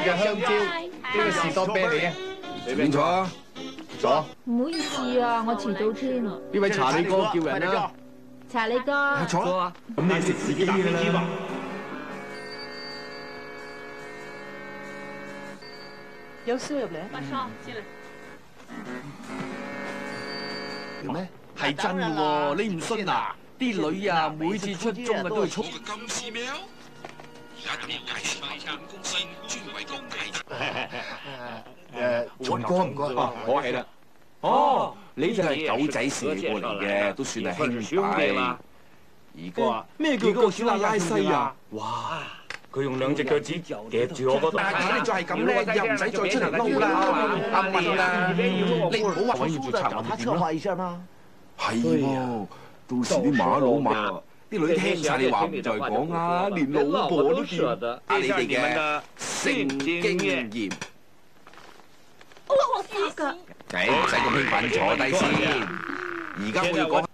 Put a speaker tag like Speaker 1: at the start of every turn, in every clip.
Speaker 1: 嘅香蕉，呢個士多啤梨啊，
Speaker 2: 隨便坐啊。
Speaker 1: 左。
Speaker 3: 唔好意思啊，我遲到添。
Speaker 1: 呢位查理哥叫人啦。
Speaker 3: 查理哥。
Speaker 2: 坐啊。
Speaker 1: 咁你食自己嘅啦。
Speaker 4: 有燒入嚟。
Speaker 5: 馬上進來。
Speaker 1: 咩？
Speaker 6: 係真嘅喎，你唔信啊？啲女啊，每次出鐘啊都係衝。
Speaker 7: 金絲喵，而家等我介紹埋間公司，專為各界。
Speaker 1: 誒，松哥唔該。
Speaker 2: 哦，我系啦。哦，你就係狗仔試過嚟嘅，都算係兄弟。而家咩叫個小阿拉西啊？哇！佢用兩隻腳趾夾住我嗰度。咁你再係咁咧，又唔使再出嚟撈啦，阿面啦，你唔好話我要做策劃策劃一下嘛。係喎，到時啲馬佬馬啲女聽晒你話唔再講啊，連老婆都見啊你哋嘅性經驗。
Speaker 3: 我知㗎。
Speaker 2: 誒，唔使咁興奮，坐低先。而家我要講，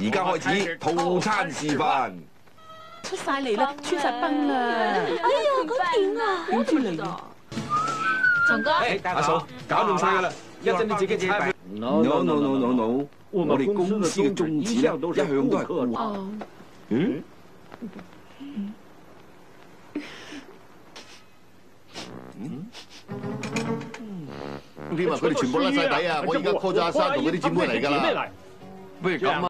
Speaker 2: 而家開始套餐示範。
Speaker 4: 出晒嚟啦，穿晒崩啦！
Speaker 3: 哎呀，咁點啊？
Speaker 4: 點知嚟啊？
Speaker 3: 松哥，
Speaker 1: 阿嫂，搞掂晒㗎啦，一陣你自己猜。
Speaker 2: No no no no no，我哋公司嘅宗旨咧，一向都係顧客。
Speaker 3: 哦。
Speaker 2: 嗯？
Speaker 1: 點啊？佢哋全部甩晒底啊！我而家 call 咗阿生同嗰啲姊妹嚟㗎啦。
Speaker 6: 不如咁啊！